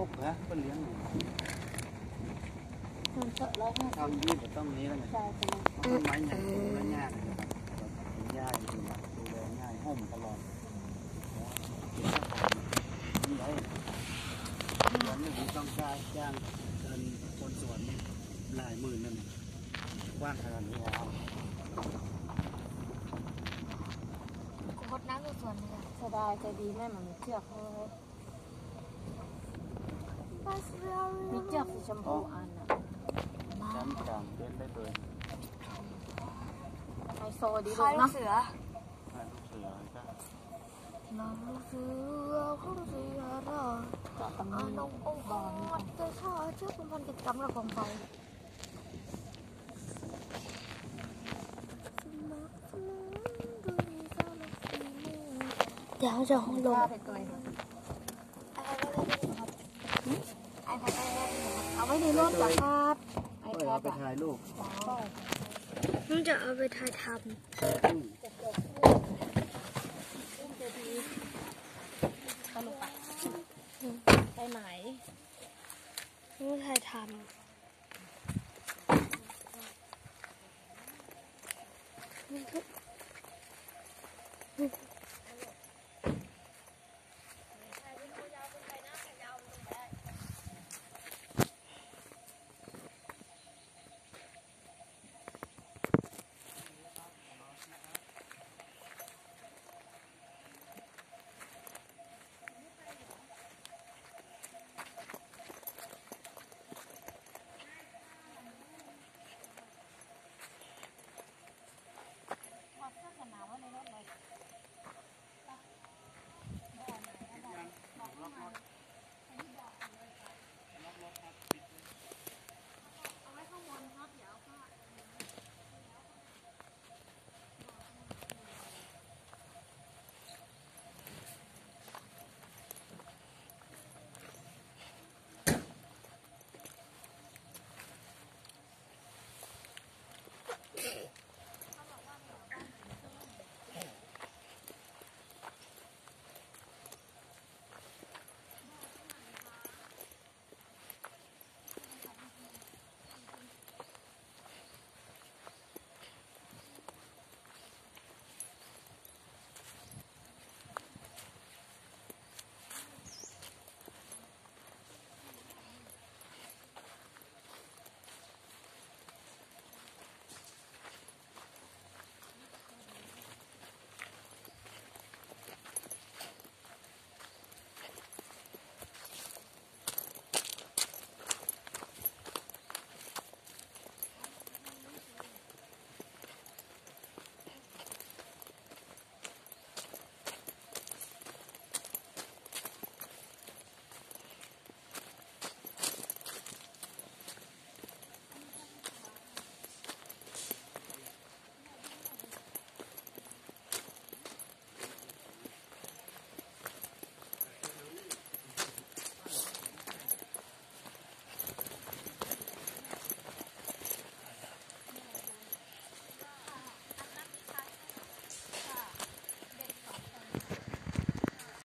ก็เลี้ยงมันเถอะร้อยห้าสิบทำยืดต้องนี้แล้วไงใช่ใช่ไหมต้นไม้ใหญ่ดูแลง่ายนะครับเป็นหญ้าจริงๆดูแลง่ายห่มตลอดนี่ไอ้สวนนี่ผมต้องจ้างจ้างเดินคนสวนนี่หลายหมื่นนั่นกว้างขนาดนี้แล้วคดน้ำส่วนหนึงอะเสียดายใจดีแม่มันมีเชือกให้มีเชือกสีชมพูอันน่ะชั้นกลาเลย ไฮโซดีใคลูรกลูเนาะกเสือให้ลูกเสือก็น้องลูกเสือของเสือรอเกา เอาไว้ในรถเหรอครับไอเอแพอดไปถ่ายรูปนุ่นจะเอาไปถ่ายทอืมตลกไปไปไหนำนุ่นถ่ายทำ